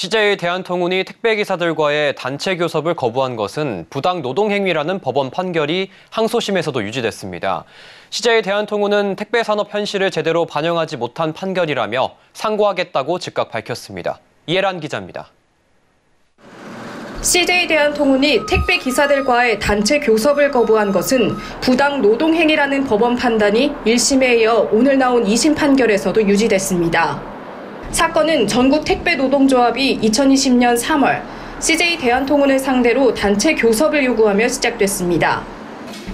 CJ 대한통운이 택배기사들과의 단체 교섭을 거부한 것은 부당 노동행위라는 법원 판결이 항소심에서도 유지됐습니다. CJ 대한통운은 택배산업 현실을 제대로 반영하지 못한 판결이라며 상고하겠다고 즉각 밝혔습니다. 이해란 기자입니다. CJ 대한통운이 택배 기사들과의 단체 교섭을 거부한 것은 부당 노동행위라는 법원 판단이 1심에 이어 오늘 나온 2심 판결에서도 유지됐습니다. 사건은 전국 택배 노동조합이 2020년 3월 CJ 대한통운을 상대로 단체 교섭을 요구하며 시작됐습니다.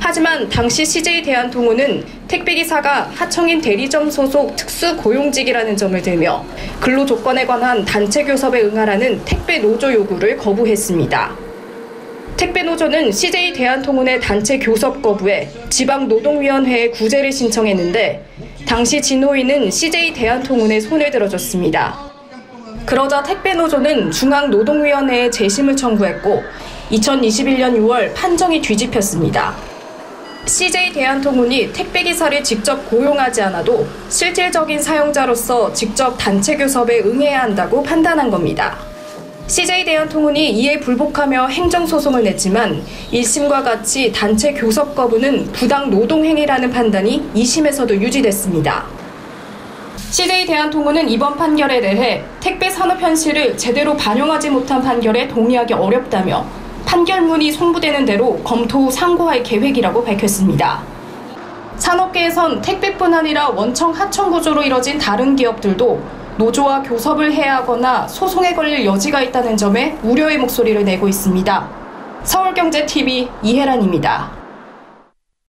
하지만 당시 CJ 대한통운은 택배기사가 하청인 대리점 소속 특수 고용직이라는 점을 들며 근로 조건에 관한 단체 교섭에 응하라는 택배 노조 요구를 거부했습니다. 택배 노조는 CJ 대한통운의 단체 교섭 거부에 지방노동위원회에 구제를 신청했는데 당시 진호위는 CJ 대한통운에 손을 들어줬습니다. 그러자 택배 노조는 중앙노동위원회에 재심을 청구했고 2021년 6월 판정이 뒤집혔습니다. CJ 대한통운이 택배기사를 직접 고용하지 않아도 실질적인 사용자로서 직접 단체 교섭에 응해야 한다고 판단한 겁니다. CJ 대한통운이 이에 불복하며 행정소송을 냈지만 1심과 같이 단체 교섭 거부는 부당 노동행위라는 판단이 2심에서도 유지됐습니다. CJ 대한통운은 이번 판결에 대해 택배 산업 현실을 제대로 반영하지 못한 판결에 동의하기 어렵다며 판결문이 송부되는 대로 검토 후 상고할 계획이라고 밝혔습니다. 산업계에선 택배뿐 아니라 원청 하청 구조로 이뤄진 다른 기업들도 노조와 교섭을 해야 하거나 소송에 걸릴 여지가 있다는 점에 우려의 목소리를 내고 있습니다. 서울경제TV 이혜란입니다.